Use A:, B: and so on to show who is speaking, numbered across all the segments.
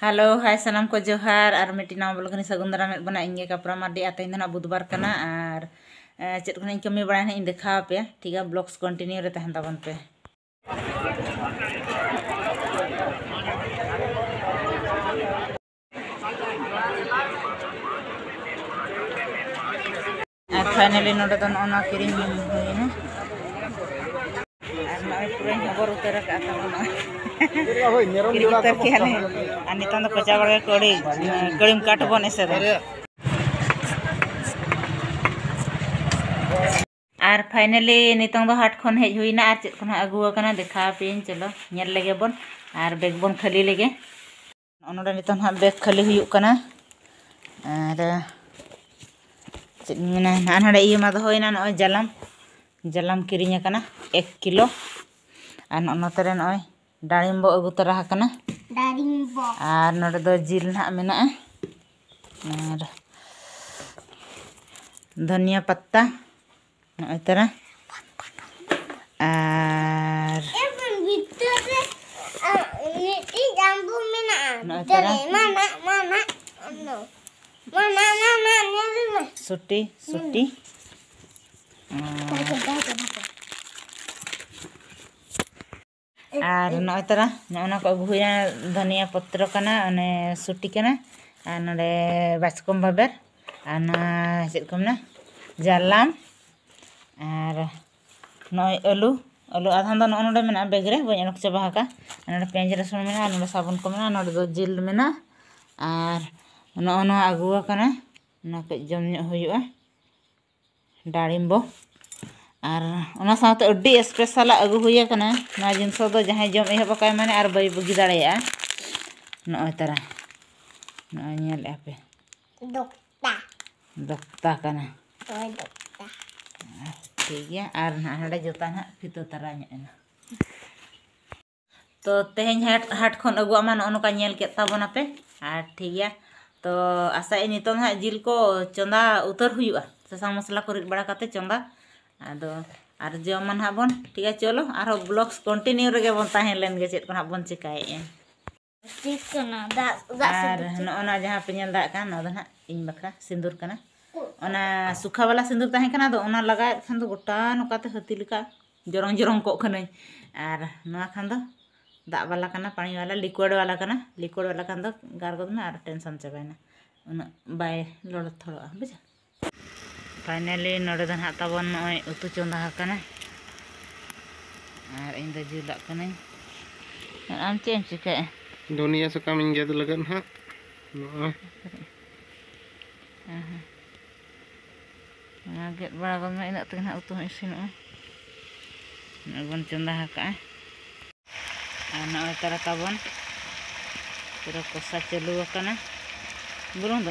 A: Hello hi सनाम को जोहार और मिट्टी नाम बोल सगुन दाराम बना इंगे कपड़ा मार्डी आते हैं बुधवार और चेक कमी बड़ा इन देखा पे ठीक है ब्लग्स कंटिन्यू रे तबन पे फाइनली नोड़े तो ना किरी हुई কাটা না kirim utar kiane ani tanda ko jabar kori kirim kat bon ese আর ফাইনালি নিতং দো হাট খন হেজ হুইনা আর চেত খন আগু আকানা দেখা পেন চলো ñel lege bon আর বেগ bon খালি lege অনডা নিতং হা বেগ খালি হুয়ুক কানা আর চেত মেনা নান হড়ে ইয়ে মা দো হইনা নয় জালাম জালাম কিরিnya kana 1 anu nonteran ay, darimbo itu terakhir kan?
B: darimbo,
A: anu ada zilna, mana? ada, daniya peta, ay teran? peta, anu.
B: Evan bintar, ah binti jambu mana? teran? Mama,
A: suti, suti. ᱟᱨ ᱱᱚᱜᱼᱚᱭ ᱛᱚᱨᱟ ᱱᱚᱜᱼᱚ ᱱᱚᱣᱟ ᱠᱚ ᱟᱹᱜᱩᱭᱟ ᱫᱷᱚᱱᱤᱭᱟ ᱯᱚᱛᱨᱚ ᱠᱟᱱᱟ ᱚᱱᱮ ᱥᱩᱴᱤ ᱠᱟᱱᱟ ᱟᱨ ᱱᱚᱰᱮ ᱵᱟᱥᱠᱚᱢ ᱵᱟᱵᱮᱨ ᱟᱨ ᱱᱚᱣᱟ ᱪᱮᱫ ᱠᱚ ᱢᱮᱱᱟ ᱡᱟᱞᱟᱢ ᱟᱨ ᱱᱚᱜᱼᱚᱭ ᱟᱹᱞᱩ ᱟᱹᱞᱩ ᱟᱫᱷᱟᱱ ᱫᱚ ᱱᱚᱜᱼᱚ ᱱᱚᱰᱮ ᱢᱮᱱᱟᱜᱼᱟ ᱵᱮᱜᱽ ᱨᱮ ᱵᱟᱹᱧ ᱚᱰᱚᱠ ᱪᱟᱵᱟ ᱟᱠᱟᱫᱼᱟ ᱱᱚᱰᱮ ᱯᱮᱸᱭᱟᱡᱽ ᱨᱟᱹᱥᱩᱱ ᱢᱮᱱᱟᱜᱼᱟ ᱱᱚᱰᱮ ᱥᱟᱵᱚᱱ ᱠᱚ ᱢᱮᱱᱟᱜᱼᱟ ᱱᱚᱰᱮ ᱫᱚ ᱡᱤᱞ ᱢᱮᱱᱟᱜᱼᱟ ᱟᱨ ᱱᱚᱜᱼᱚ ᱱᱚᱣᱟ ᱟᱹᱜᱩ ᱟᱠᱟᱱᱟ ᱚᱱᱟ ᱠᱟᱹᱡ ᱡᱚᱢ ᱧᱚᱜ ᱦᱩᱭᱩᱜᱼᱟ ᱰᱟᱲᱤᱢᱵᱚ ᱟᱨ ᱚᱱᱟ ᱥᱟᱶᱛᱮ ᱟᱹᱰᱤ ᱥᱯᱮᱥᱟᱞᱟᱜ ᱟᱹᱜᱩ ᱦᱩᱭ ᱟᱠᱟᱱᱟ ᱱᱚᱣᱟ ᱡᱤᱱᱤᱥ ᱫᱚ ᱡᱟᱦᱟᱸᱭ ᱡᱚᱢ ᱮᱦᱚᱵ ᱟᱠᱟᱭ ᱢᱟᱱᱮ ᱟᱨ ᱵᱟᱭ ᱵᱟᱹᱜᱤ ᱫᱟᱲᱮᱭᱟᱜᱼᱟ ᱱᱚᱜᱼᱚᱭ ᱛᱟᱨᱟ ᱱᱚᱜᱼᱚᱭ ᱧᱮᱞᱮᱜᱼᱟ ᱯᱮ
B: ᱫᱚᱠᱛᱟ
A: ᱫᱚᱠᱛᱟ ᱠᱟᱱᱟ ᱴᱷᱤᱠ ᱜᱮᱭᱟ ᱟᱨ ᱱᱟᱦᱟᱜ ᱦᱟᱸᱰᱮ ᱡᱚᱛᱟ ᱱᱟᱦᱟᱜ ᱯᱷᱤᱛᱟᱹ ᱛᱟᱨᱟ ᱧᱚᱜ ᱮᱱᱟ ᱛᱚ ᱛᱮᱦᱮᱧ ᱦᱟᱴ ᱦᱟᱴ ᱠᱷᱚᱱ ᱟᱹᱜᱩᱣᱟᱜ ᱢᱟ ᱱᱚᱜᱼᱚ ᱱᱚᱝᱠᱟ ᱧᱮᱞ ᱠᱮᱫ ᱛᱟᱵᱚᱱᱟ ᱯᱮ ᱟᱨ ᱴᱷᱤᱠ ᱜᱮᱭᱟ ᱛᱚ ᱟᱥᱟᱭᱮᱜ ᱱᱤᱛᱚᱝ ᱦᱟᱸᱜ ᱡᱤᱞ ᱠᱚ ᱪᱚᱸᱫᱟ ᱩᱛᱟᱹᱨ ᱦᱩᱭᱩᱜᱼᱟ ᱥᱟᱥᱟᱝ ᱢᱚᱥᱞᱟ ᱠᱚ ᱨᱤᱫ ᱵᱟᱲᱟ ᱠᱟᱛᱮ ᱪᱚᱸᱫᱟ ᱟᱫᱚ ᱟᱨ ᱡᱚᱢᱟ ᱱᱟᱦᱟᱜ ᱵᱚᱱ ᱴᱷᱤᱠᱟ ᱪᱚᱞᱚ ᱟᱨᱦᱚᱸ ᱵᱞᱚᱜᱥ ᱠᱚᱱᱴᱤᱱᱤᱭᱩ ᱨᱮᱜᱮ ᱵᱚᱱ ᱛᱟᱦᱮᱸ ᱞᱮᱱ ᱜᱮ ᱪᱮᱫ ᱠᱚ ᱱᱟᱦᱟᱜ ᱵᱚᱱ ᱪᱤᱠᱟᱭᱮᱜᱼᱟ
B: ᱟᱨ
A: ᱱᱚᱜᱼᱚᱱᱟ ᱡᱟᱦᱟᱸ ᱯᱮ ᱧᱮᱞ ᱫᱟᱜ ᱠᱟᱱ ᱚᱱᱟ ᱫᱚ ᱱᱟᱦᱟᱜ ᱤᱧ ᱵᱟᱠᱷᱨᱟ ᱥᱤᱸᱫᱩᱨ ᱠᱟᱱᱟ ᱚᱱᱟ ᱥᱩᱠᱷᱟ ᱵᱟᱞᱟ ᱥᱤᱸᱫᱩᱨ ᱛᱟᱦᱮᱸ ᱠᱟᱱᱟ ᱟᱫᱚ ᱚᱱᱟ ᱞᱟᱜᱟᱣᱮᱫ ᱠᱷᱟᱱ ᱫᱚ ᱜᱚᱴᱟ ᱱᱚᱝᱠᱟᱛᱮ ᱦᱟᱹᱛᱤ ᱞᱮᱠᱟ ᱡᱚᱨᱚᱝ ᱡᱚᱨᱚᱝ ᱠᱚᱜ ᱠᱟᱹᱱᱟᱹᱧ ᱟᱨ ᱱᱚᱣᱟ ᱠᱷᱟᱱ ᱫᱚ ᱫᱟᱜ वाला करना पानी वाला लिक्विड वाला करना लिक्विड वाला खान गारगोद में और टेंशन चाबाना उन बाय लड़त थोड़ा बुझा finally nodan hak tawon noy utu cunda hakana. Ar inda jula kanai am cem cike
C: dunia suka minggat lagan ha noh
A: aha. Ngaget bara kan nak tengah utu isin noh nagun cunda hak ah eh. ana utara tawon tira kosa celu kanai burung do.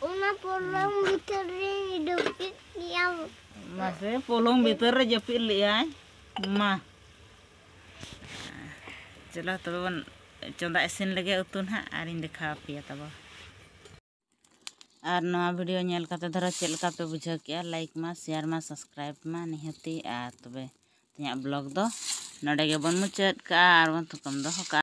B: Uma pulung biter hidup yang
A: Mas, pulung biter aja pilih ya. Ma. Jelah teman contoh lagi utun ha arin dekap ya tabo. Ar video nyel kata dara cel kape bujak ya. like ma share ma subscribe ma nihati ah tobe. Tanya blog do. Nodegebon mucet ka arwan tukam do ka.